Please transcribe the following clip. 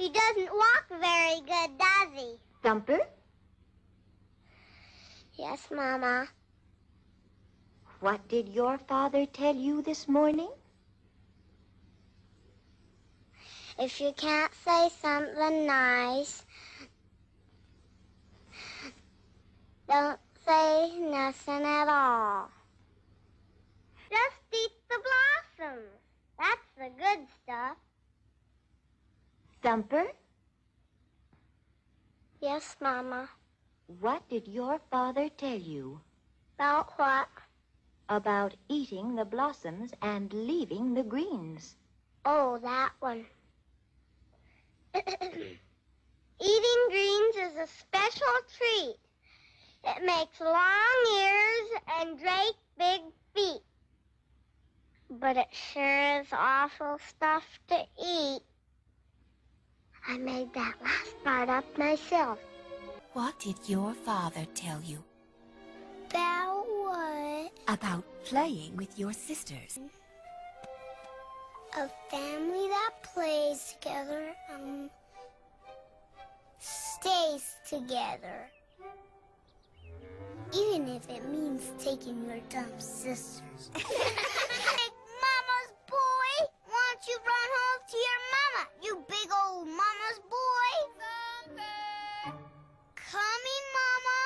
He doesn't walk very good, does he? Thumper, Yes, Mama. what did your father tell you this morning? If you can't say something nice, don't say nothing at all. Just eat the blossoms. That's the good stuff. Thumper, Yes, Mama. what did your father tell you About what? about eating the blossoms and leaving the greens? Oh, that one. Eating greens is a special treat. It makes long ears and great big feet. But it sure is awful stuff to eat. I made that last part up myself. What did your father tell you About what? about playing with your sisters? A family that plays together, um, stays together. Even if it means taking your dumb sisters.